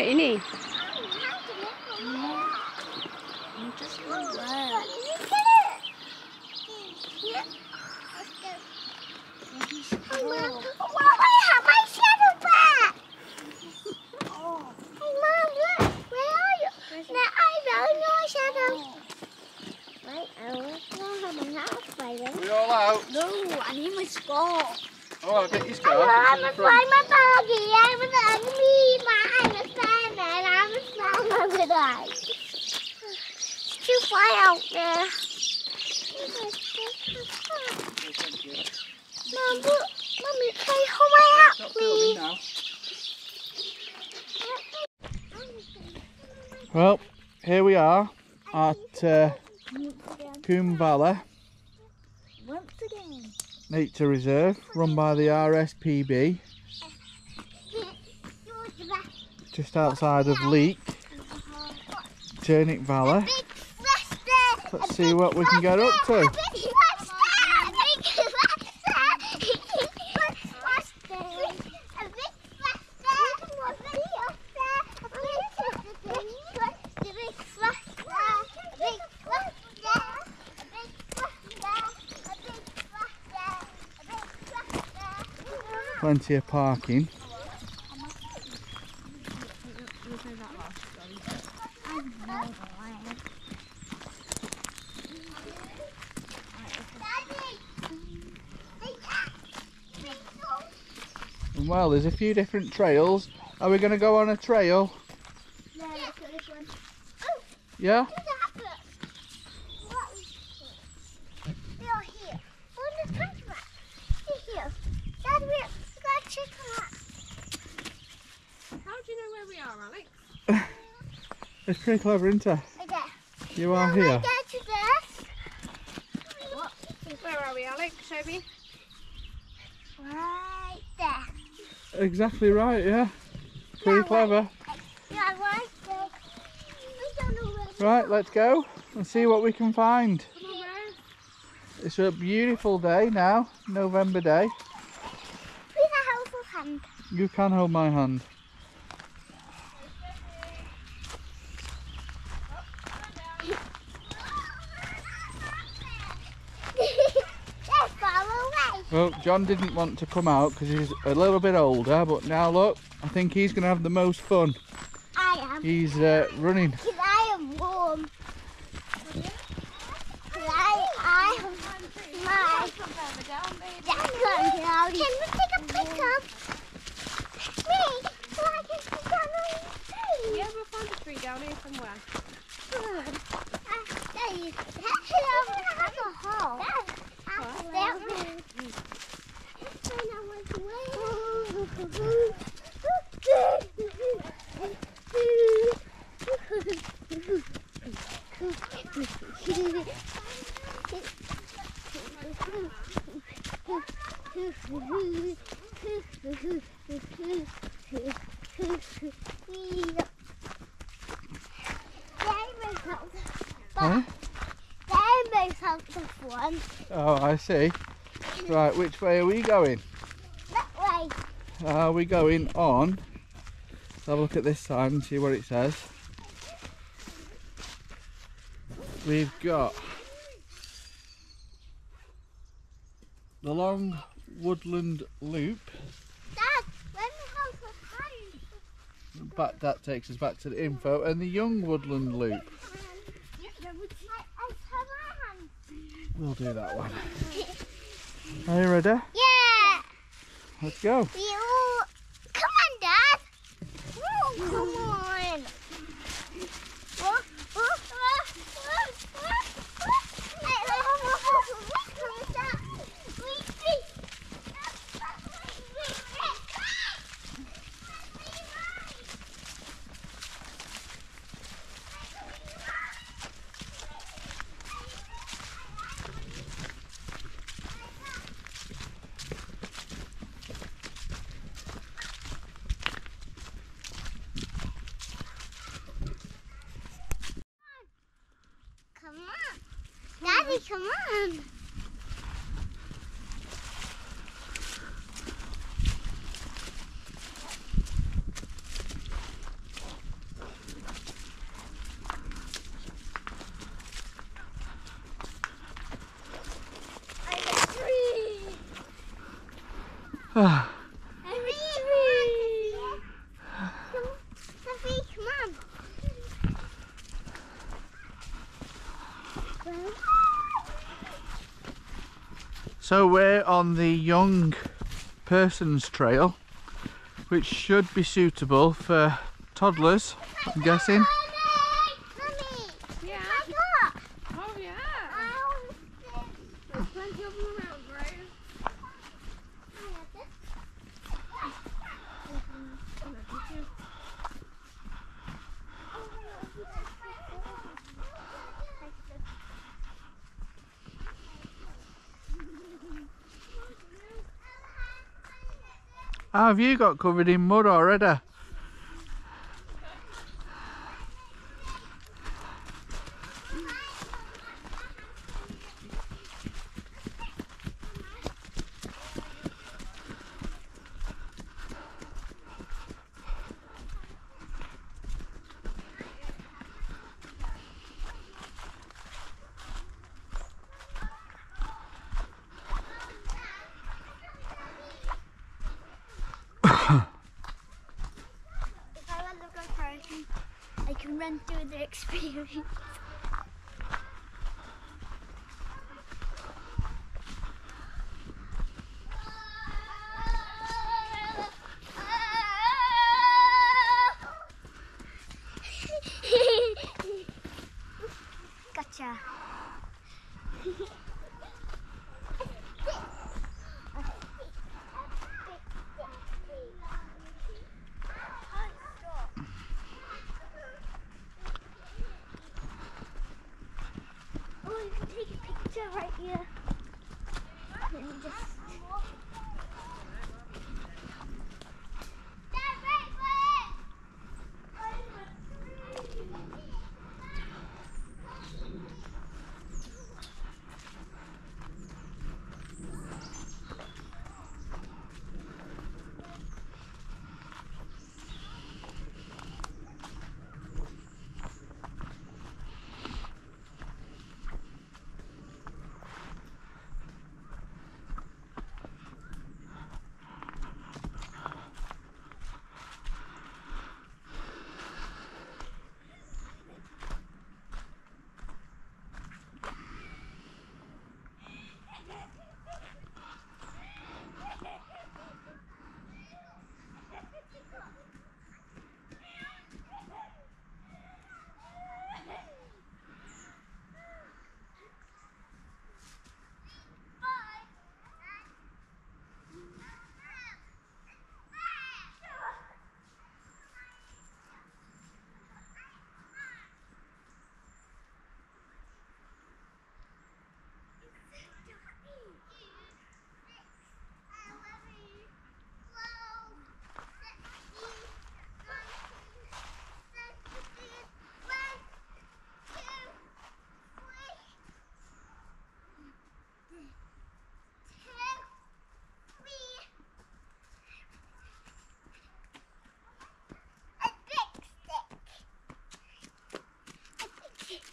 it, isn't he? We all out? No, I need my score. Oh, I'll get your scarf. I'm It's in a the front. my doggy. I'm an enemy. I'm a fan and I'm a fan of the eye. It's too far out there. Mom, look. Mommy, play hurry up, Stop filming please. now. Well, here we are at uh, Coombe Valley Once again. Nature Reserve, run by the RSPB, just outside of Leek, Churnet Valley. Let's see what we can get up to. Plenty of parking. And well, there's a few different trails. Are we going to go on a trail? Yeah? How do you know where we are, Alex? It's pretty clever, isn't it? You are here. Where are we, Alex? Show me. Right there. Exactly right, yeah. Pretty Yeah, clever. Yeah, right there. We don't know where Right, let's go and see what we can find. Come on, It's a beautiful day now, November day. With a helpful hand. You can hold my hand. They're far away. Well, John didn't want to come out because he's a little bit older, but now look, I think he's going to have the most fun. I am. He's uh, running. Because I am warm. 'Cause I, I have my jacket on. Can we take a picture? Me? So I can sit down on the tree. Yeah, we'll find a tree down here somewhere. Uh, there you go. Actually, I have a hole. After that one. When I Huh? That makes up the fun. Oh, I see. Right, which way are we going? Are we going on? Let's have a look at this sign and see what it says. We've got the Long Woodland Loop. Dad, let me help us hide. Back, that takes us back to the info. And the Young Woodland Loop. We'll do that one. Are you ready? Yeah. Let's go. So we're on the young person's trail, which should be suitable for toddlers, I'm guessing. Have you got covered in mud already? If I want to go first, I can run through the experience.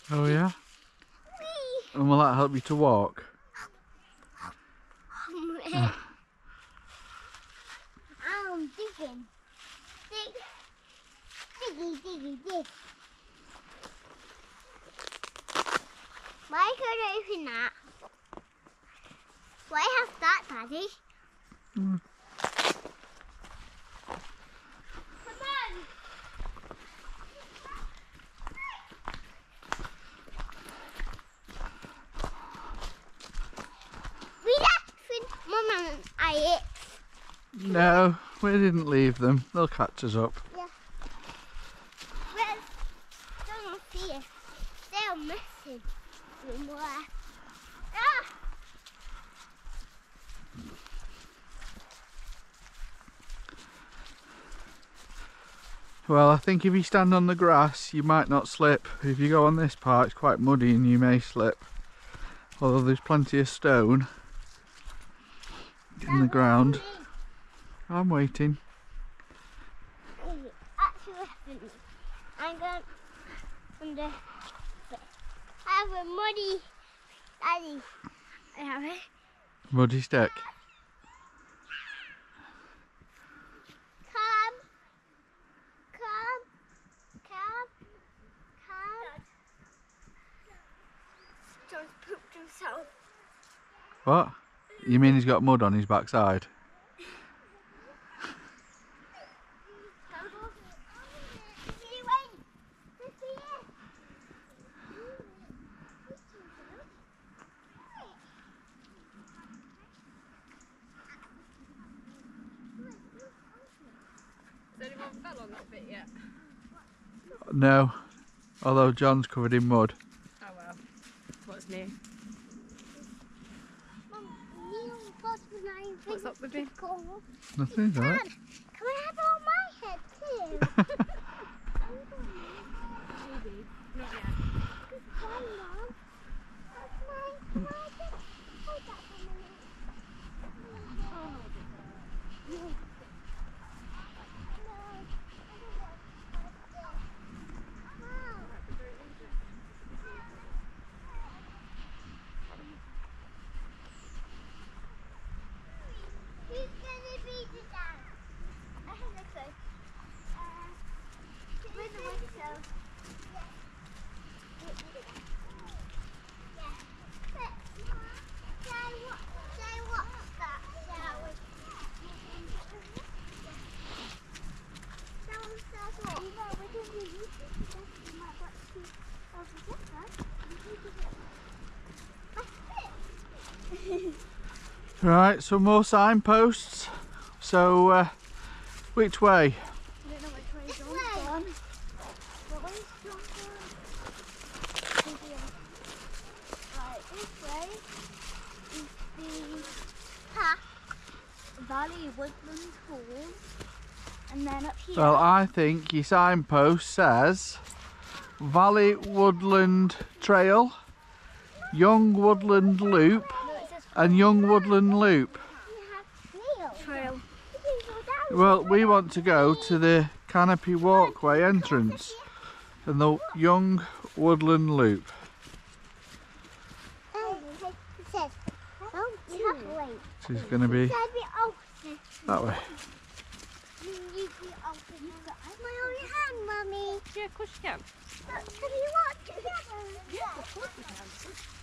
Oh yeah? And will that help you to walk? I'm digging. Dig. Diggy, diggy, dig. Why could I open that? Why have that, Daddy? Mm. Come on. We left with Mum and I. No, we didn't leave them. They'll catch us up. Well, don't see it. They're missing somewhere. Ah! Well, I think if you stand on the grass, you might not slip. If you go on this part, it's quite muddy and you may slip. Although there's plenty of stone in the ground. I'm waiting. Oh, actually. I'm going under. I have a muddy daddy. I have it. Muddy stick. Come. Come. Come. Come. Just pooped himself. What? You mean he's got mud on his backside? Has anyone fell on that bit yet? No. Although John's covered in mud. Oh well. What's new? What's up with me? Nothing, Dad, alright. can I have it on my head too? Not yet. Come on. That's mine. Can I just hold that for a minute? No. No, I don't want that. No. Who's gonna be the dad? I have no clue. Uh, with the whistle. Yeah. But, say what? Say what's that? Shall we? Someone says what? You know, we can do YouTube because we might watch two of the different. That's it. Right, some more signposts. So, uh, which way? I don't know which way John's gone. What way is John gone? Right, this way is the path, Valley Woodland Hall, and then up here. Well, I think your signpost says Valley Woodland Trail, Young Woodland Loop, no, it says and Young Woodland Loop. we have Neil. Trail. We can go down. Well, we want to go to the Canopy Walkway entrance and the Young Woodland Loop. Oh, it says, oh, you have to wait. This is going to be It says we open. that way. You need to open. My own hand. Yeah, of course you can. Look, can you walk together? Yeah, of course you can.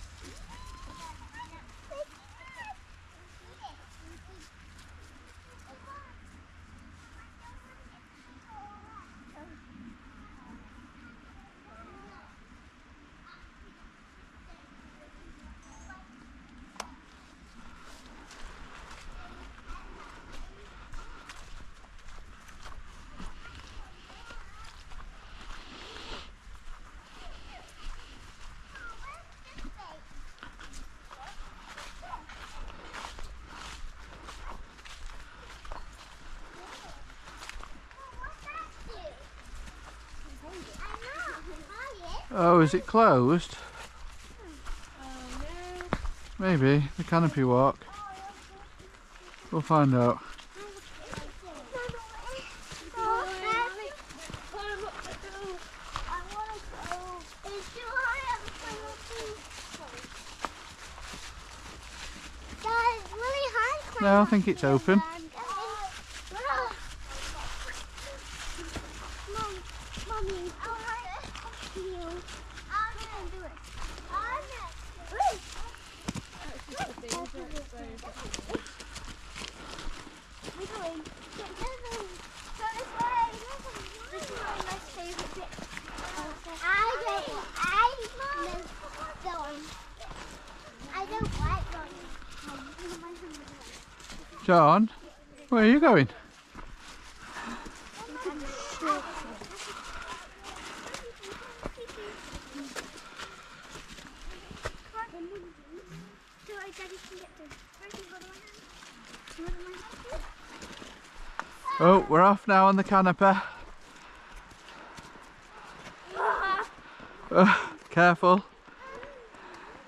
Oh, is it closed? Oh no. Maybe. The Canopy Walk. We'll find out. No, I think it's open. Mommy, I'll help you. I'm gonna do it. We're going. So this way. This is my most favourite bit. I don't. I miss the one. I don't like one. John, where are you going? Oh, we're off now on the canopy. Oh, careful.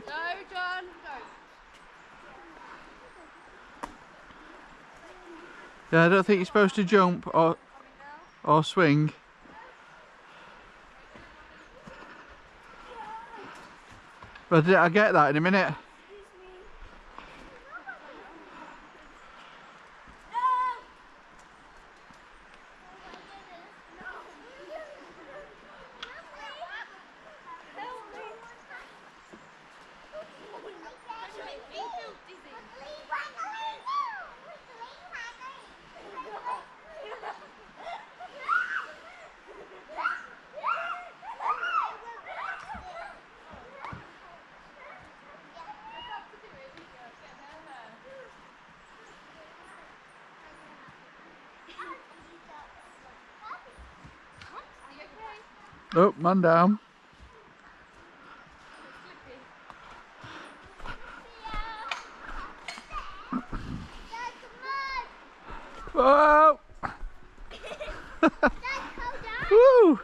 No, John, no. Yeah, I don't think you're supposed to jump or or swing. But I get that in a minute. Oh, man down. Dad, come Whoa! on. Dad, calm down. Woo!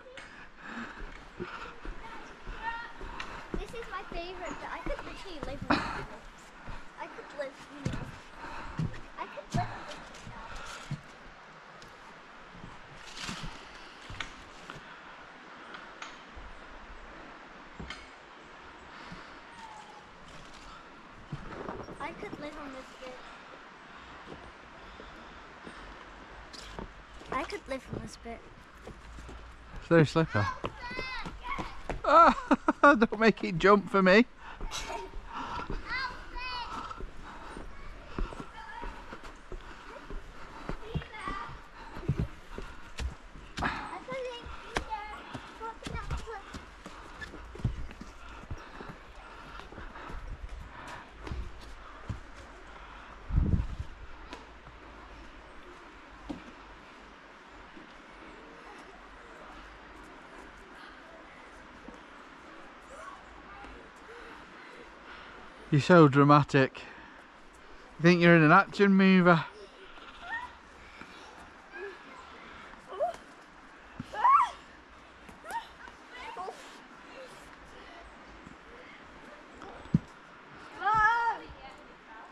This is my favorite. I could literally live with this. I could live, you know. I could live with this. I could live on this bit. I could live on this bit. Is there a slipper? Ah, don't make it jump for me. I could live here. Walking up to- You're so dramatic. You think you're in an action movie? Mom!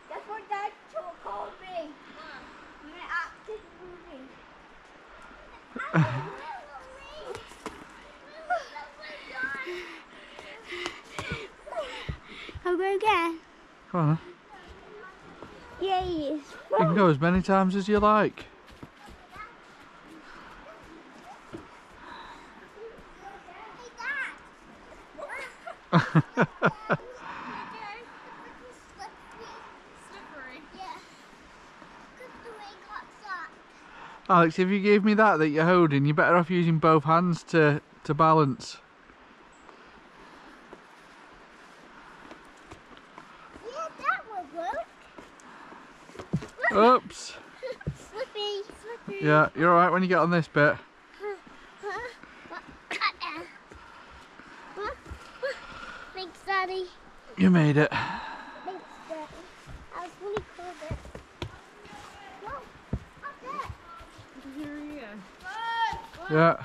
That's what Dad told called me. I'm an acting movie. I'll go again. Come on. Yeah, he is. You can go as many times as you like. Alex, if you gave me that that you're holding, you're better off using both hands to, to balance. Yeah, that would work. Oops. Slippy, slippy. Yeah, you're alright when you get on this bit. Thanks, Daddy. You made it. Thanks, Daddy. I was really cool bit. Whoa, up there. You. Yeah.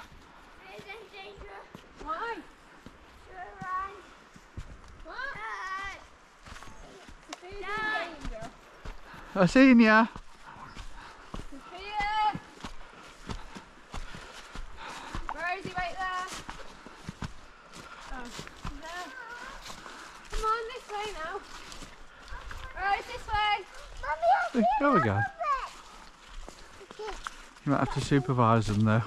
It's in danger. Why? Sure, run. What? Dad. Sophia's Dad. in danger. I seen ya. Sophia! Where is he? Right there. Oh, he's there. Come on, this way now. Right, this way. Mommy, I Hey, can't go move again. it. Okay. You might have to supervise them though.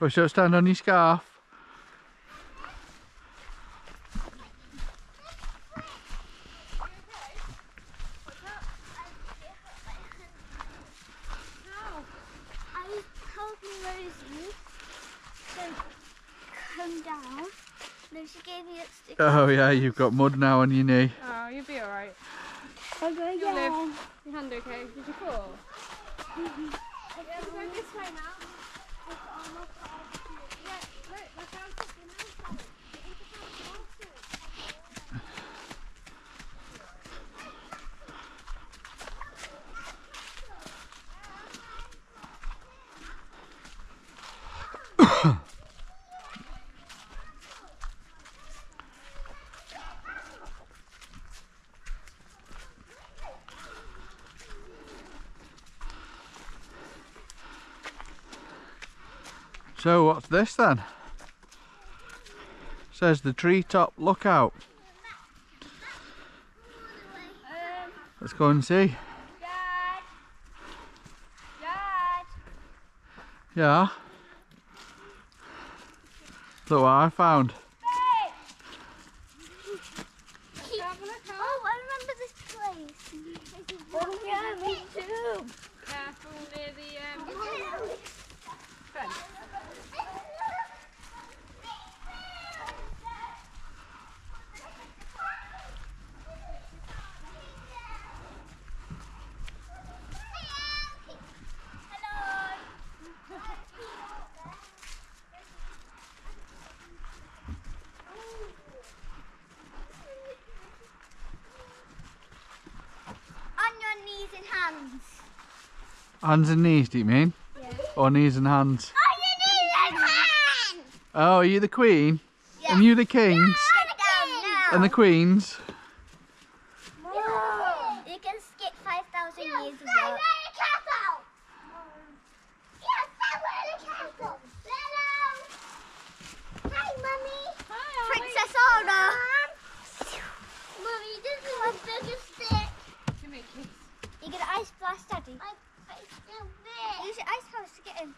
Well, shall I stand on your scarf? How? I told Rosie to come down. Then she gave me a stick. Oh yeah, you've got mud now on your knee. Oh, you'll be alright. I'll go You'll live. again. Your hand okay? Did you fall? yeah, we'll go this way now. So what's this then? Says the treetop lookout. Let's go and see. Dad. Dad. Yeah. Look what I found. Have a look how. Oh, I remember this place. Oh, yeah, me too. Careful near the um, fence. Hands and knees, do you mean? Yeah. Or knees and hands? Oh, you need a hand! Oh, are you the queen? And you the kings? And the queens? You can skip 5,000 years of work. Hi, Mummy. Princess Anna. Mummy, this is my biggest stick. Give me a kiss. You get ice blast, Daddy. Use your ice powers to get him.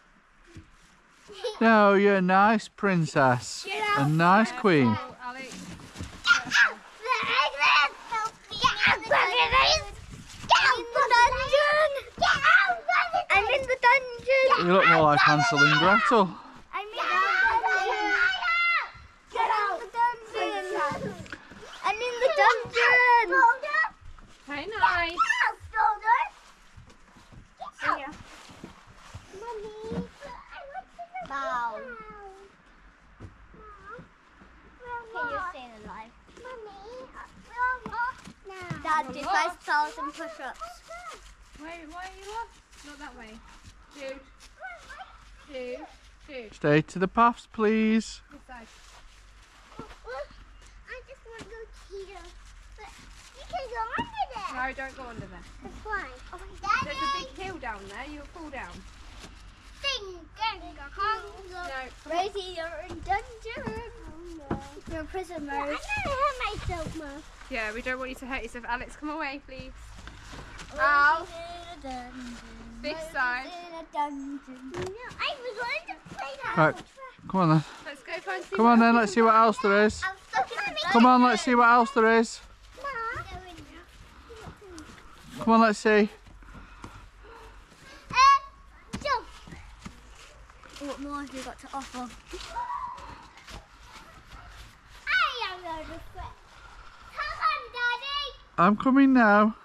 No, you're a nice princess. A nice queen. Alex. I'm in the dungeon. You look more like Hansel and Gretel. I'm in the dungeon. Get out the dungeon. I'm in the dungeon. Hey, nice. Bow. Okay, you're staying alive. Dad, do 5,000 push-ups. Wait, why are you up? Not that way. Dude. Dude. Dude. Stay to the paths, please. This side. I just want to go here. But you can go under there. No, don't go under there. That's why. Oh, There's a big hill down there. You'll fall down. thing. No. Rosie, you're in dungeon. You're in prison mode. I'm gonna hurt myself, Mom. Yeah, we don't want you to hurt yourself. Alex, come away, please. Ow. Ow. This side. In a dungeon. No, I was going to play that. Right. Come on then. Let's go find Come on then, let's see what else there is. I'm stuck in a dungeon. Come on, let's see what else there is. Come on, let's see. Jump. What more have you got to offer? I am going to quit. Come on, Daddy. I'm coming now.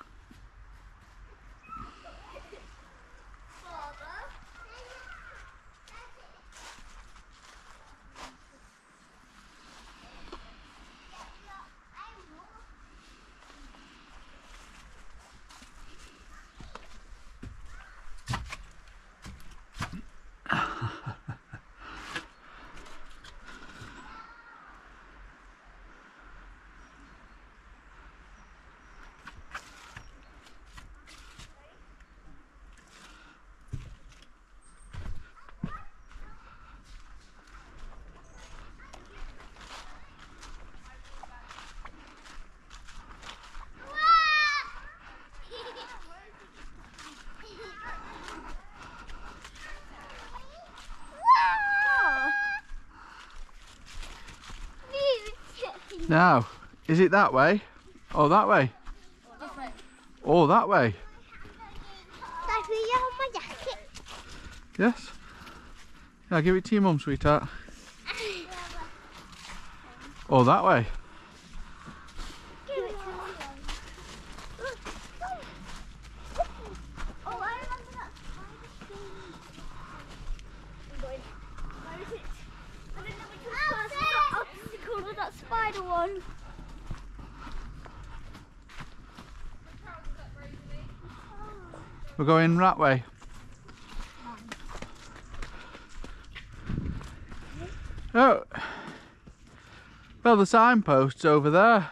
Now, is it that way? Oh, that way? Oh, that way? Yes? Yeah, give it to your mum, sweetheart. Oh, that way? Give it to me. Oh, I remember that. Where is it? I don't know which one's first. That obstacle or that spider one. We're going that way. Oh. oh. Well, the signpost's over there.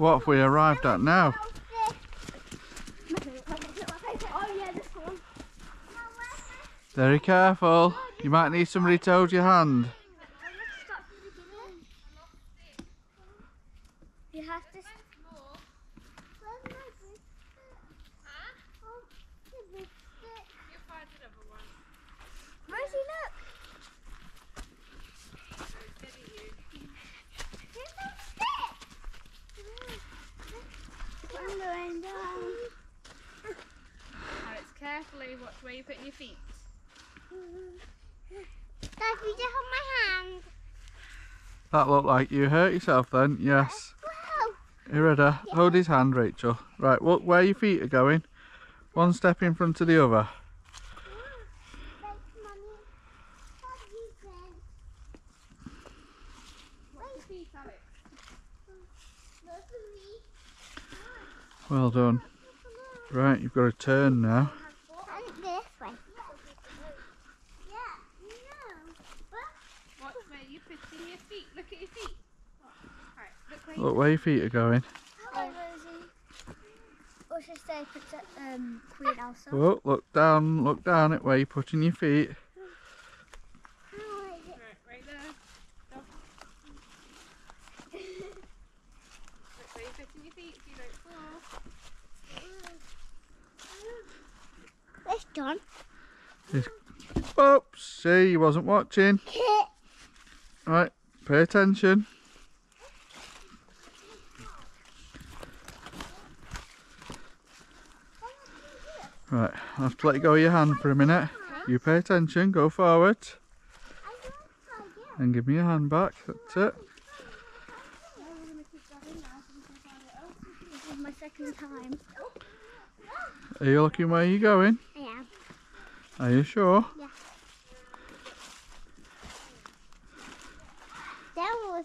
What have we arrived at now? Very careful. You might need somebody to hold your hand. You have to. You'll find another one. where you putting your feet. Dad, you just hold my hand. Like you hurt yourself then. Yes. You? Hold his hand, Rachel. Right, look where your feet are going. One step in front of the other. Thanks, Mummy. What have you done? Where's your feet, Alex? No, for me. Well done. Right, you've got to turn now. And this way. Yeah, no. Watch where you putting your feet. Look at your feet. Right, look where Look where your feet are going. Hello, Rosie. Or should I put um, Queen Elsa? Oh, look down, look down at where you're putting your feet. How is it? Right, right there. Stop. Look where you're putting your feet so you don't fall. Where's John? Oops, see, you wasn't watching. Right, pay attention. Right, I'll have to let go of your hand for a minute. You pay attention, go forward, and give me your hand back. That's it. My second time. Are you looking where you're going? I am. Are you sure? That was.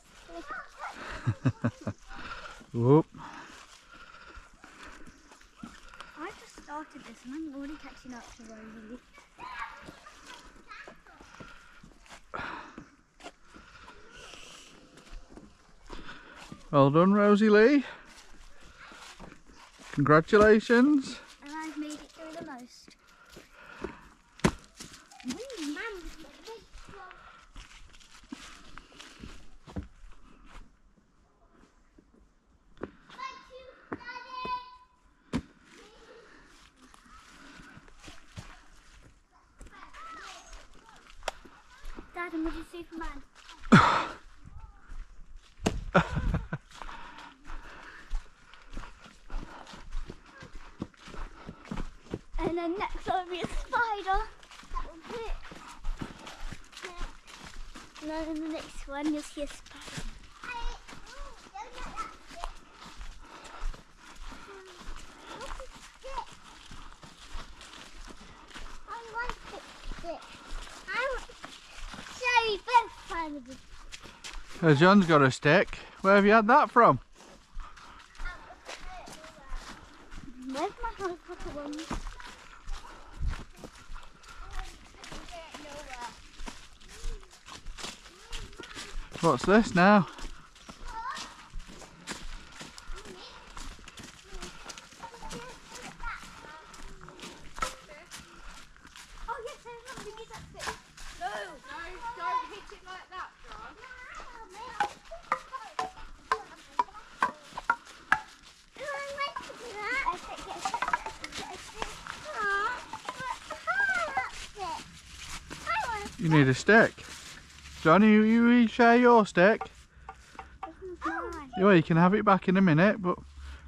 Whoop. I just started this and I'm already catching up to Rosie. Well done, Rosie Lee. Congratulations. And I've made it through the most. Wee, Mum. Dad, I'm with Superman. And then next I'll be a spider. That will be it. And then in the next one you'll see a spider. Sorry, both find Uh, John's got a stick. Where have you had that from? Where's my Harry Potter one? What's this now? Oh yes, there's something in that bit. No, no, don't hit it like that, John. You need a stick. Johnny, you, you share your stick. Yeah, you can have it back in a minute, but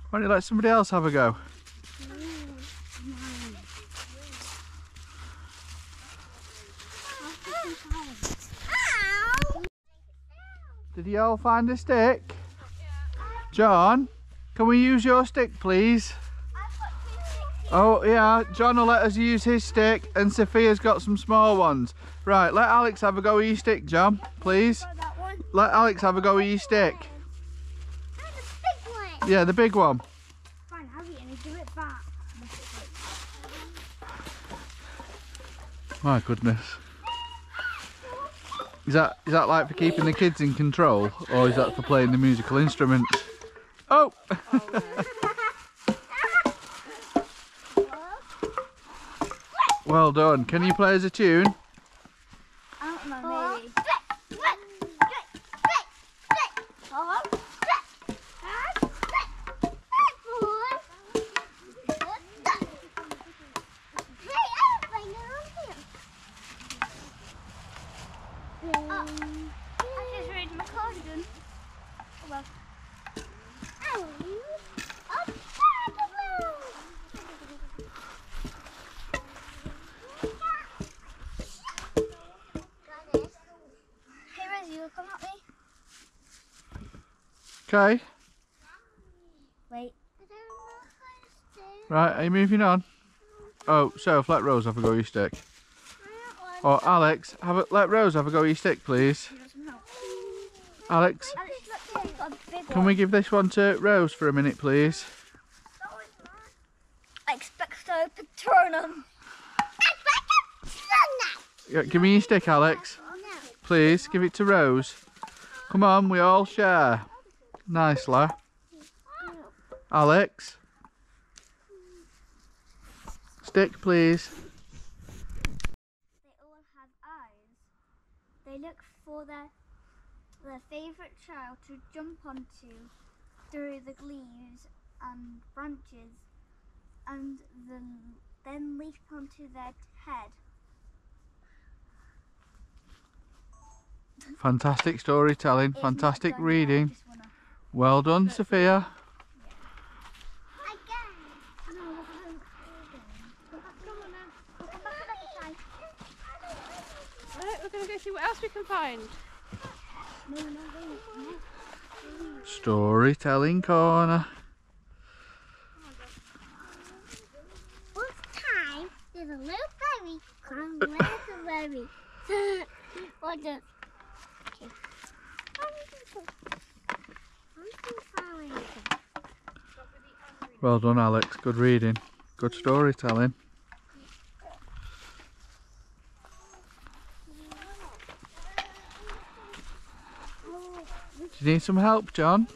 why don't you let somebody else have a go? Did you all find a stick? John, can we use your stick, please? Oh, yeah, John will let us use his stick, and Sophia's got some small ones. Right, let Alex have a go with your stick, John, please. Let Alex have a go with your stick. The. Yeah, the big one. Fine, have it and do it back. My goodness. Is that is that like for keeping the kids in control, or is that for playing the musical instrument? Oh! oh well done. Can you play us a tune? I don't know, maybe. I just read my cardigan. Oh well. Okay? Wait. Right, are you moving on? Oh, Soph, let Rose have a go at your stick. Or Alex, have a, let Rose have a go at your stick, please. Alex, can we give this one to Rose for a minute, please? I expect Expecto Patronum. Yeah, give me your stick, Alex. Please, give it to Rose. Come on, we all share. Nicely. Alex. Stick, please. They all have eyes. They look for their their favourite child to jump onto through the leaves and branches and then, then leap onto their head. Fantastic storytelling, fantastic reading. Just wanna- Well done, Sophia. Right, we're gonna go see what else we can find. Storytelling corner. What's time? There's a little berry called raspberry. what the? Okay. Well done, Alex. Good reading. Good storytelling. Do you need some help, John?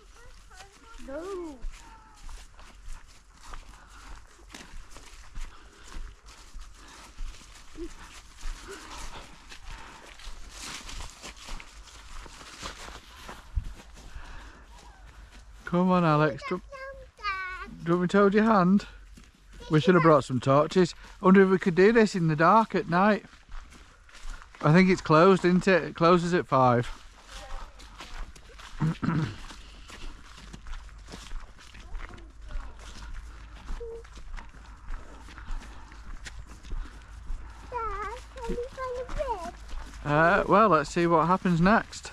Come on, Alex. Do, do you want me to hold your hand? We should have brought some torches. I wonder if we could do this in the dark at night. I think it's closed, isn't it? It closes at five. Uh, well, let's see what happens next.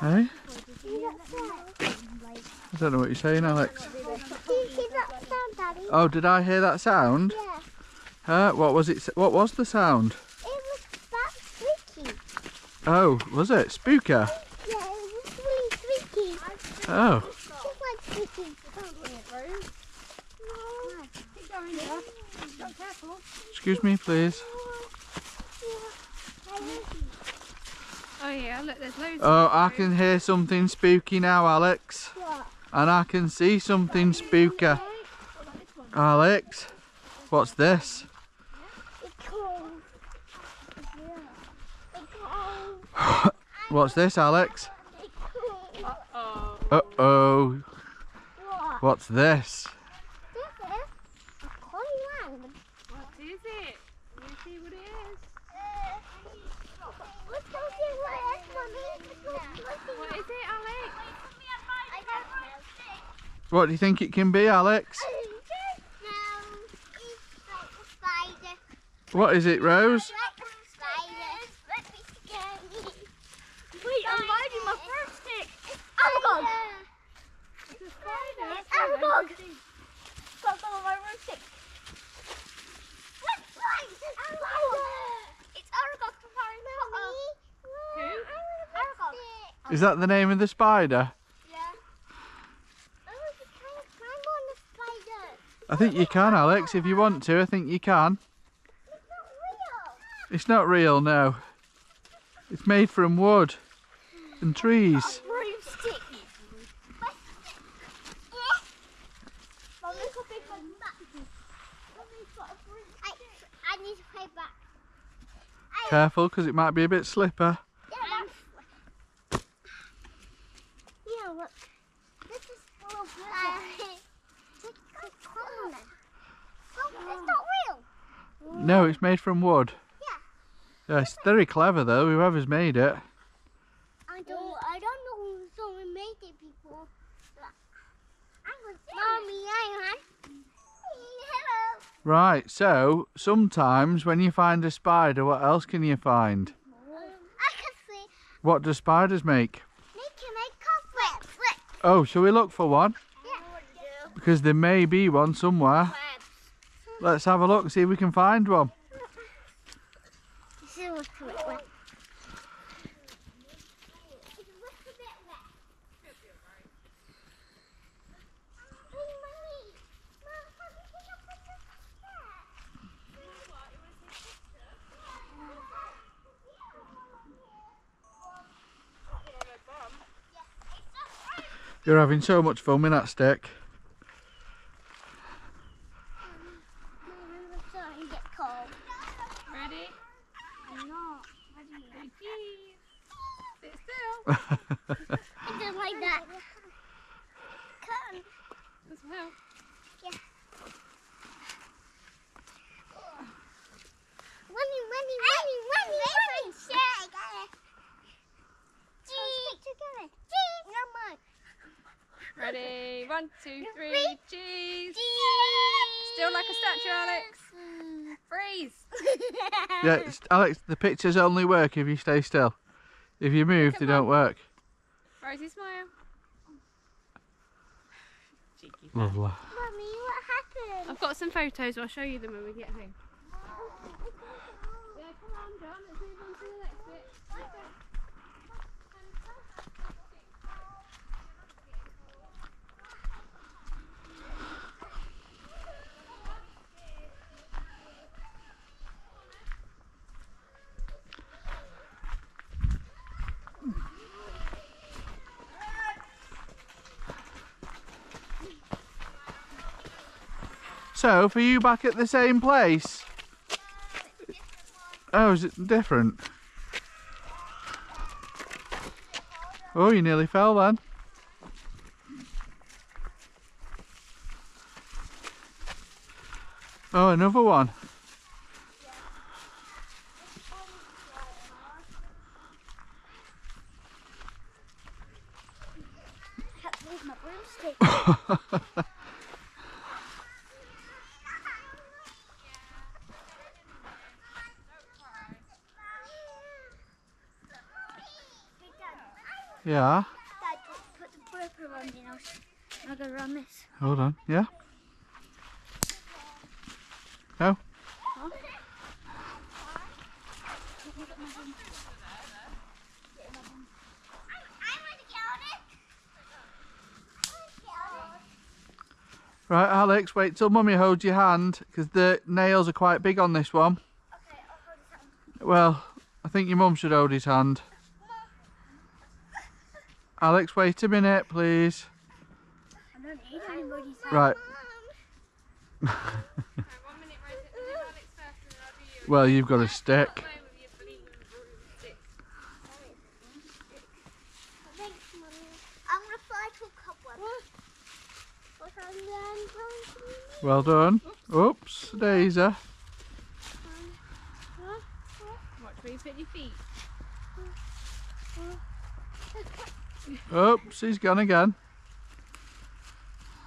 Hey? I don't know what you're saying, Alex. Oh, did I hear that sound? Yeah, Uh, what was it? What was the sound? it was that freaky. Oh, was it spooker? Yeah, it was really freaky. Oh, Just like freaky. Keep going, yeah. Excuse me, please. Oh yeah, look, there's loads. Oh, I can hear something spooky now, Alex, What? and I can see something spooker. Alex, what's this? It's cold. It's cold. What's this, Alex? Uh oh, What? what's? This is a coin land. what is it? Let me see what it is. Let's go see what it is, Mummy. What is it, Alex? I don't know. What do you think it can be, Alex? No, it's like a spider. What is it, Rose? Like a spider. Let me scare me. Wait, I'm finding my first stick. Aragog. It's a spider. It's Aragog. Got some of my first stick. Let's find the spider. It's Aragog from Harry Potter. Who? Aragog. Is that the name of the spider? Yeah. I want to try and climb on the spider. I think you can, Alex, if you want to. I think you can. It's not real. It's not real, no. It's made from wood and trees. broomstick. Mum, look how big my back is. Mummy's got a broomstick. I, I need to play back. Careful, because it might be a bit slipper. Yeah, that's... Yeah, look. This is full of water. Take a corner. Oh, it's not real. No, it's made from wood. Yeah. Yeah, it's very clever though, whoever's made it. I don't. I don't know who someone made it before. Mommy, I had. Hello. Right, so sometimes when you find a spider, what else can you find? I can see. What do spiders make? They can make cobwebs. Oh, shall we look for one? Yeah. Because there may be one somewhere. Let's have a look, see if we can find one. This is what's wet. wet. It's a little bit wet. Hey, Mommy. Mom, have you of? You're having so much fun with that stick. Mom, I'm starting to get cold. Ready? I'm not. ready. Big cheese. Sit still. It just like that. Come. As well. Running, running, running, running, running. Yeah, I got it. Stick together. Cheese. No more. Ready? One, two, three. Three. Cheese. Cheese. Still like a statue, Alex. Mm. Freeze. Yeah, Alex, the pictures only work if you stay still. If you move, they Come don't work. Rosie, smile. Cheeky. Lovely. Mummy, what happened? I've got some photos. I'll show you them when we get home. Yeah, come on, John. So, for you back at the same place? Oh, is it different? Oh, you nearly fell then. Oh, another one. Can't move my broomstick. Yeah. Dad, put, put the blooper on, you know. I'm gonna run this. Hold on. Yeah. Go. Right, Alex, wait till Mummy holds your hand because the nails are quite big on this one. Well, I think your mum should hold his hand. Alex, wait a minute, please. Right. Well, you've got a stick. Play with your bleeding broomstick. Thanks, Mummy. I'm gonna fly to a cobweb. But I'm then going to Well done. Oops, Daisy. Watch where you put your feet. Oops, he's gone again.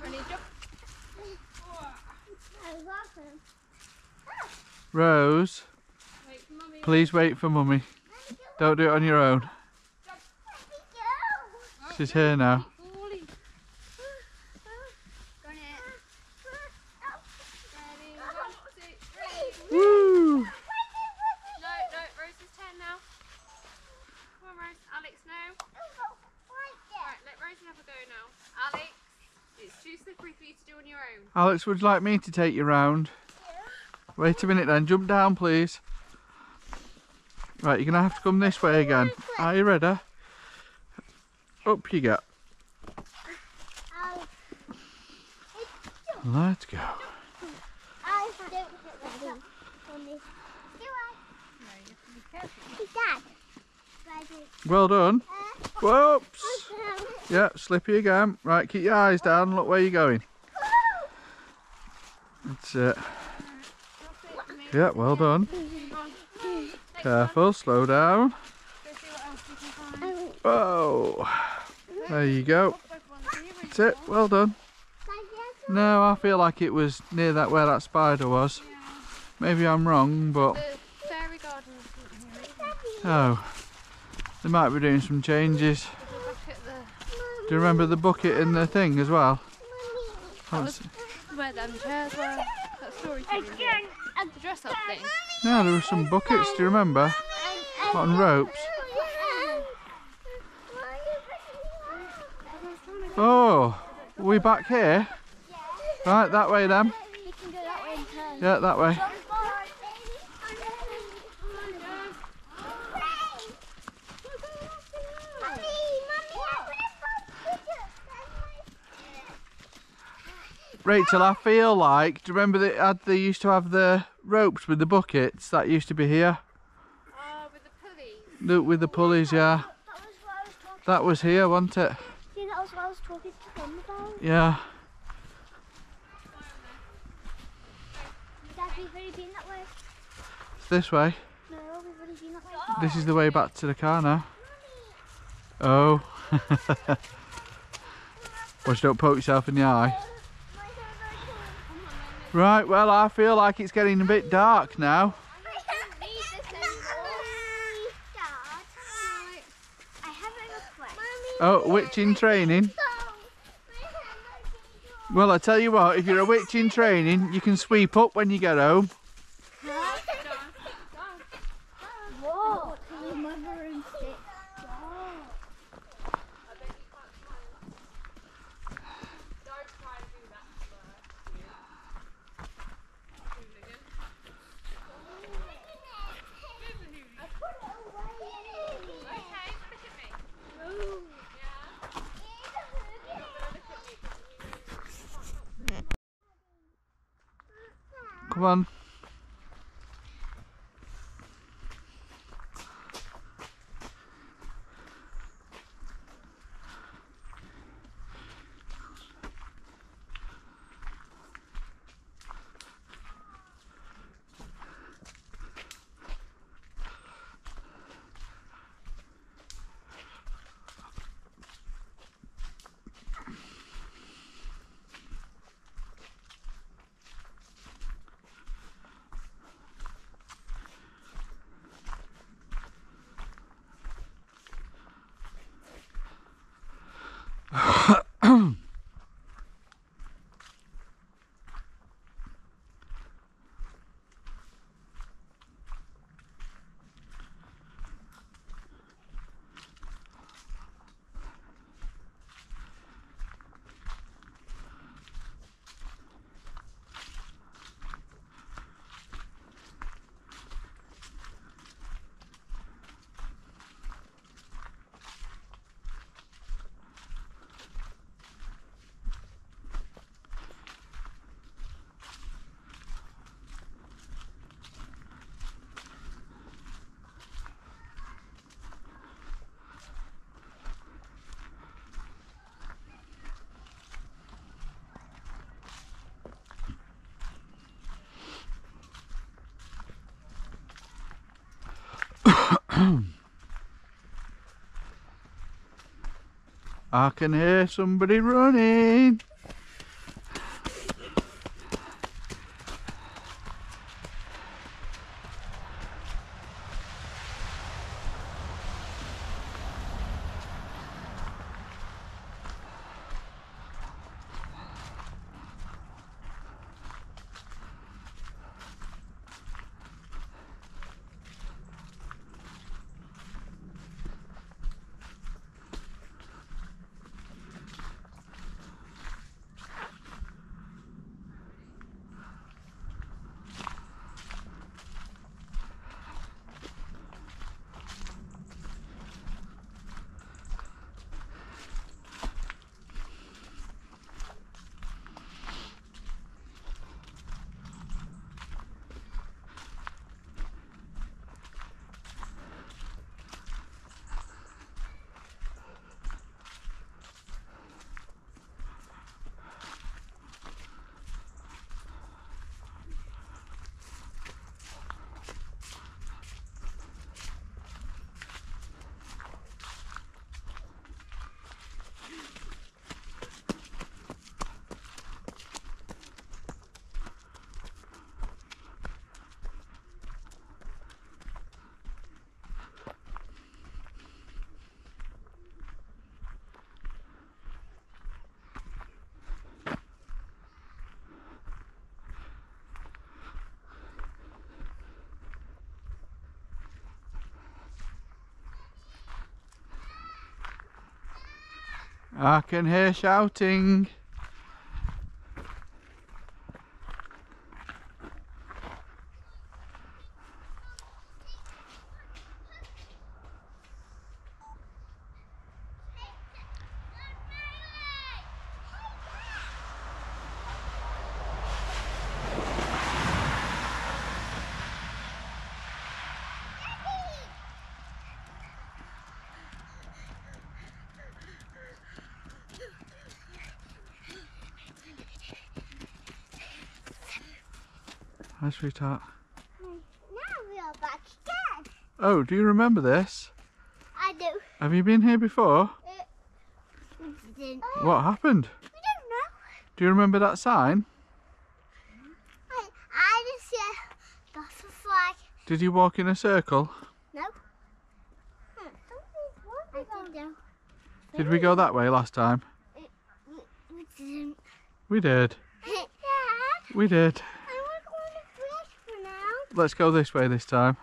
Ready, jump. I was awesome. Rose, Wait please wait for Mummy. Don't do it on your own. Let me go. She's here now. Falling. Got it. Ready, one, two, three. Woo! No, no, Rose's turn now. Come on, Rose. Alex, no. Right, let Rosie have a go now. Alex, it's too slippery for you on your own. Alex, would you like me to take you round? Yeah. Wait a minute then, jump down please. Right, you're going to have to come this way again. Are you ready? Up you get. Let's go. I don't get ready on this. Do I? No, you have to be careful. Hey, Dad. Ready. Well done. Uh, Whoops. Yeah, slippy again. Right, keep your eyes down. Look where you're going. That's it. Drop it for me. Yeah, well done. Go on. Next Careful, slow down. One. Go see what else we can find. Whoa. There you go. Both ones here, really That's it, well done. No, I feel like it was near that where that spider was. Maybe I'm wrong, but The fairy garden isn't here. either. oh, they might be doing some changes. There's a bucket there. Do you remember the bucket in the thing as well? That was where them chairs were. That story thing. The dress up thing. No, there were some buckets. Do you remember? On ropes. Oh, are we back here? Right, that way then. You can go that way and turn. Yeah, that way. Rachel, I feel like, do you remember they, had, they used to have the ropes with the buckets? That used to be here. Oh, with the pulleys. The, with the pulleys, yeah. That was what I was talking. That was here, wasn't it? See, that was what I was talking to them about. Yeah. Dad, we've already been that way. It's this way. No, we've already been that way. This is the way back to the car now. Oh. Watch, don't poke yourself in the eye. Right, well, I feel like it's getting a bit dark now. Oh, witch in training. Well, I tell you what, if you're a witch in training, you can sweep up when you get home. Whoa! Your mother and stick. Okay, look at me. Come on. I can hear somebody running. I can hear shouting. Sweetheart. Now we are back again. Oh, do you remember this? I do. Have you been here before? We didn't. What happened? We don't know. Do you remember that sign? I, I just see a butterfly. Did you walk in a circle? No. Hmm. I don't know. Did we go that way last time? We, we didn't. We did. yeah. We did. I want to go on a bridge for now. Let's go this way this time.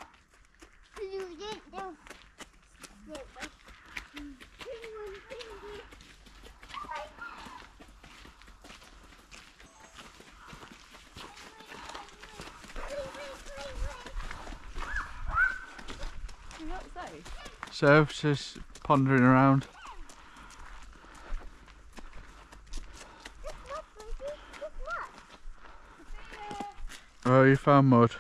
So, just pondering around. Oh, you found mud.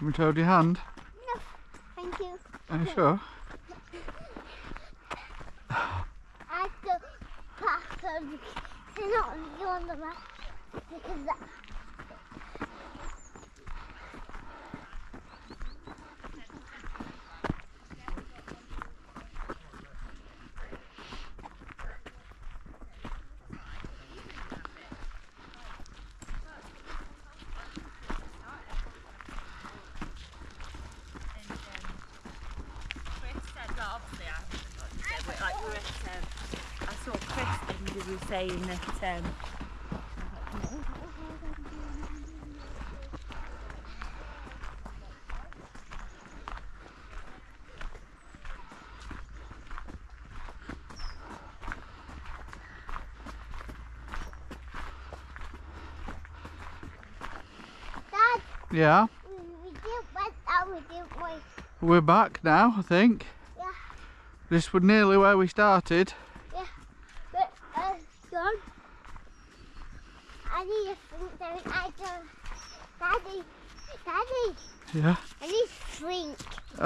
Can we hold your hand? No, thank you. Are you sure? I have to pass to not on the map because that. Chris said, well, obviously I haven't got to say, but like we were at, um, I saw Chris and he was saying that um, Dad, Yeah. we, we did went out, we didn't we? We're back now, I think. Yeah. This was nearly where we started. But, uh, John, I need to think that I don't. Daddy, Daddy, Yeah. I need to think.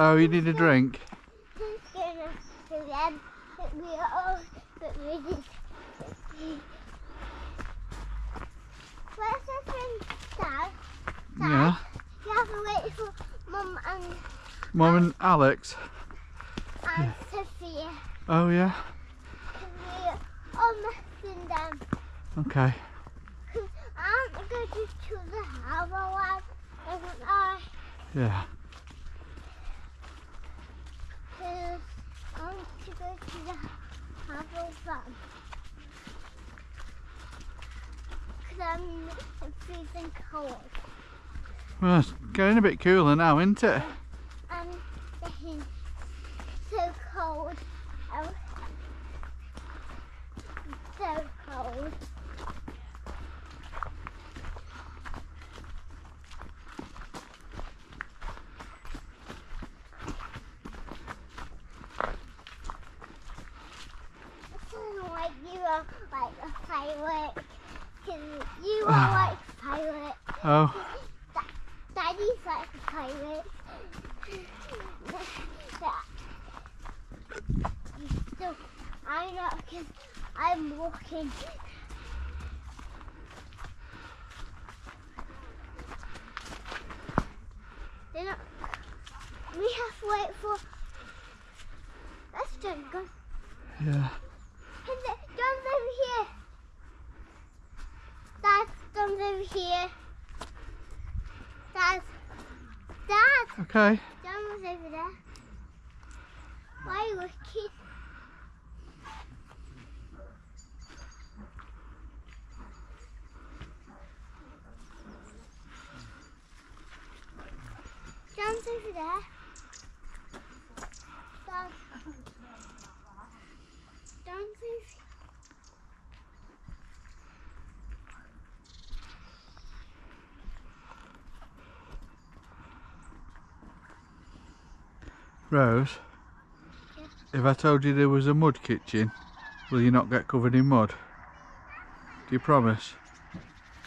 Oh, you need a drink? Who's gonna do them? But we are all, but we just. Where's the thing, Dad? Dad, Yeah. you have to wait for Mum and, Mum and Alex. and Sophia. Oh, yeah. Because we are all missing them. Okay. um, it's freezing cold. Well, it's getting a bit cooler now, isn't it? Um, so cold. There. Dad. John's over Rose, if I told you there was a mud kitchen, will you not get covered in mud? Do you promise?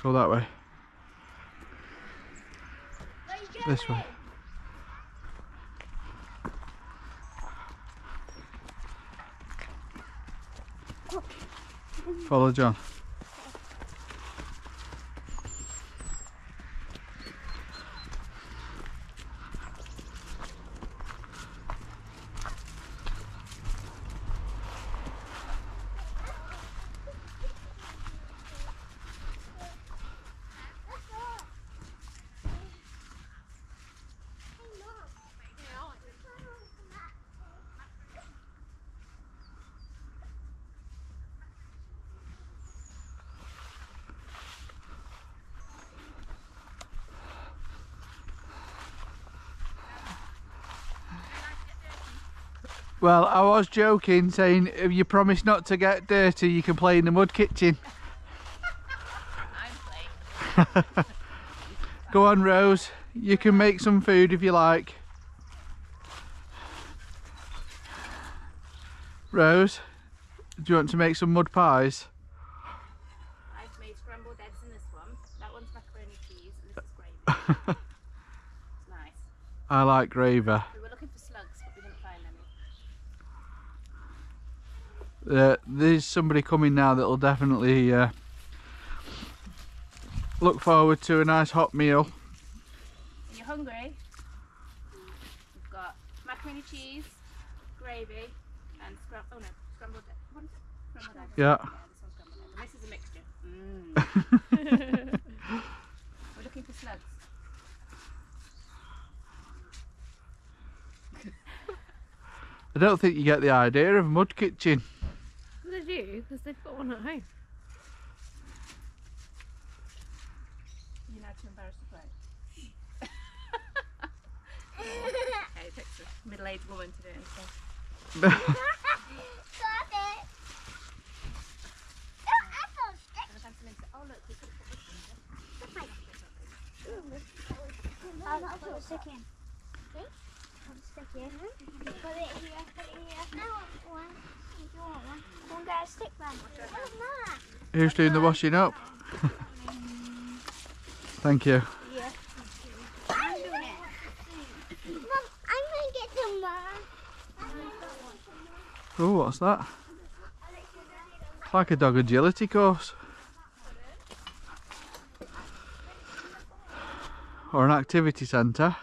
Go that way. This way. alacağım. Well, I was joking, saying if you promise not to get dirty, you can play in the mud kitchen. I'm playing. Go on, Rose. You can make some food if you like. Rose, do you want to make some mud pies? I've made scrambled eggs in this one. That one's macaroni cheese, and this is gravy. it's nice. I like gravy. We were looking for slugs, but we didn't find any. Uh, there's somebody coming now that'll definitely uh, look forward to a nice hot meal. Are you hungry? We've got macaroni cheese, gravy, and scram- oh no, scrambled egg. What is? Scrambled egg. Yeah. this one's scrambled this is a mixture. Mm. We're looking for slugs. I don't think you get the idea of mud kitchen. They do, because they've got one at home. You're now too embarrassed to play. okay, it takes a middle-aged woman to do it. So. Got it. Oh, I saw a stick. Oh look, we could put this in there. I'll not put a stick in. Who's doing the washing up? Thank you. Oh, what's that? Like a dog agility course. Or an activity centre.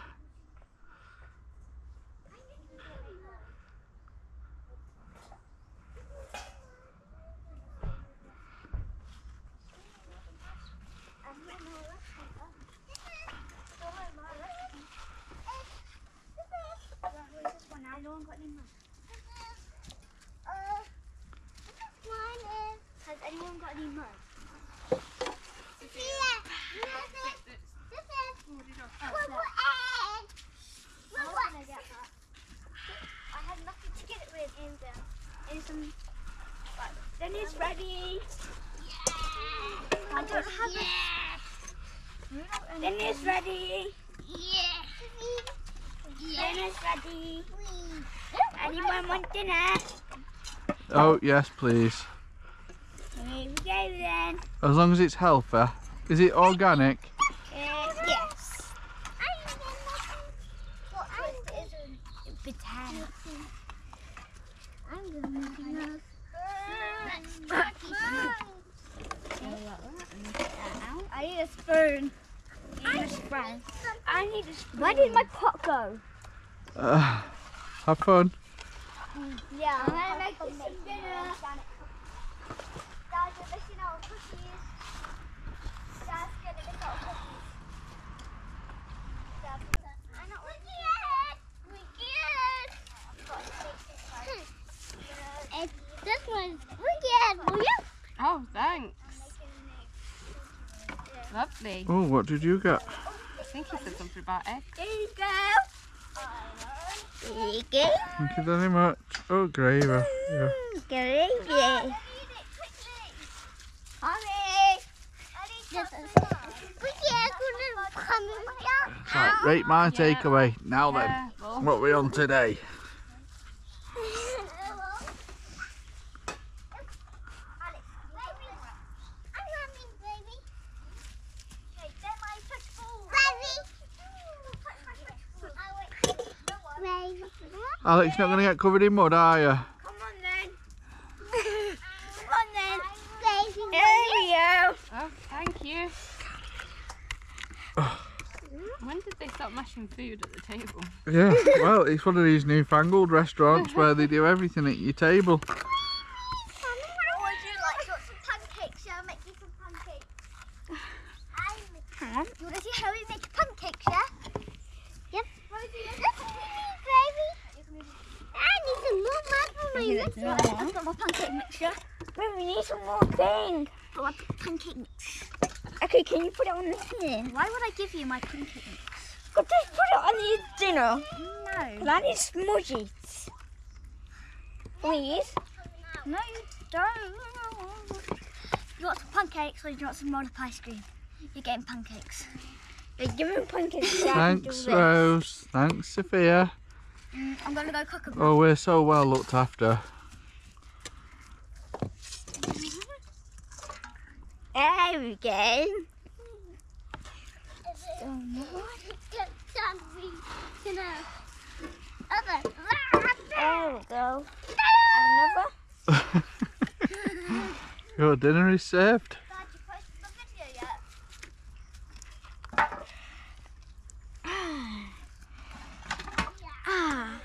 Has anyone got any mud? I had nothing to get it with. ready. I don't have it. Dennis ready. Yeah. Dennis ready. Anyone want dinner? Oh, yes, please. Here we go then. As long as it's healthy. Is it organic? Uh, yes. What twist isn't? Potato. I'm gonna make enough. I need a spoon. I need a spoon. I need a spoon. Where did my pot go? Uh, have fun. Yeah, I'm gonna make some dinner. Dad, you're missing out on cookies. Dad's gonna miss out on cookies. Dad, I'm not wicked. Wicked. And this one's wicked. Will you? Oh, thanks. Lovely. Oh, what did you get? I think he said something about eggs. There you go. There you go. Thank you very much. Oh, gravy. Yeah. Gravy. Right, rate my Yeah. takeaway. Now then, Careful. what are we on today? Alex, not going to get covered in mud, are you? Come on then. Come on then. There we go. Oh, thank you. when did they start mashing food at the table? Yeah, well, it's one of these newfangled restaurants where they do everything at your table. Would you like lots of pancakes? Shall I make you some pancakes? I'm... You want to see how we make pancakes, yeah? Yep. baby. I need some more mud for my. I've got my pancake mixture. Baby, we need some more things. For my pancake mix. Okay, can you put it on the tin? Why would I give you my pancake mix? But just put it on your dinner. No. I need smudges. Please. No, you don't. You want some pancakes or you want some roll up ice cream? You're getting pancakes. You're giving pancakes. so I can do Thanks. Rose. Thanks, Sophia. Mm, I'm gonna go cook a Oh, we're so well looked after. There we go. There we go. Another. Your dinner is served. Ah.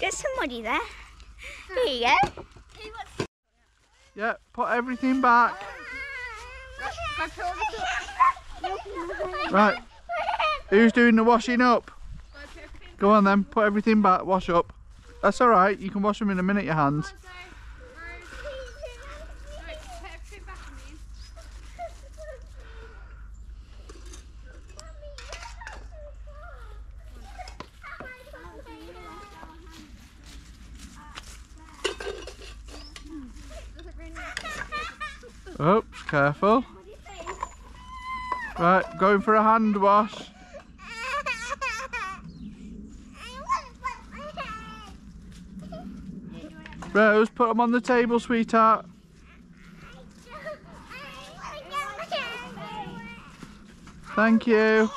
There's somebody there. Here you go. Yeah, put everything back. Right, who's doing the washing up? Go on then, put everything back, wash up. That's alright, you can wash them in a minute, your hands. Come on, Zoe. Rose. Wait, put everything back, I mean. Oops, careful. Right, going for a hand wash. Rose, put them on the table, sweetheart. Thank you.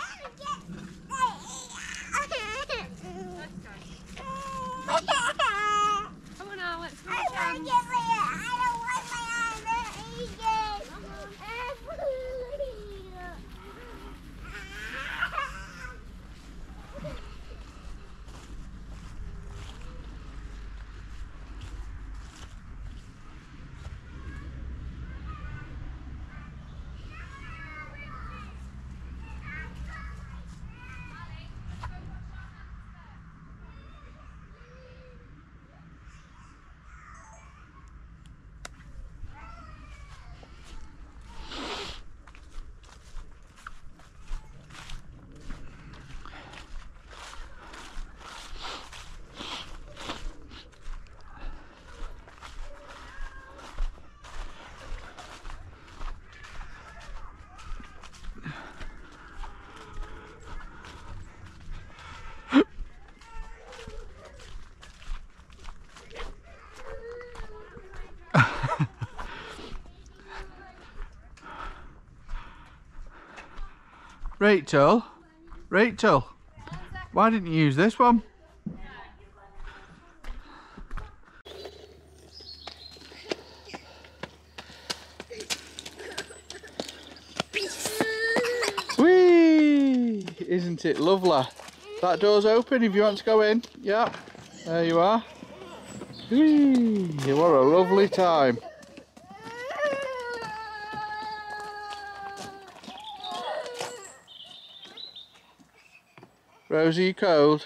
Rachel, Rachel, why didn't you use this one? Whee! Isn't it lovely? That door's open if you want to go in. Yeah, there you are. Whee! What a lovely time. Rosie, cold?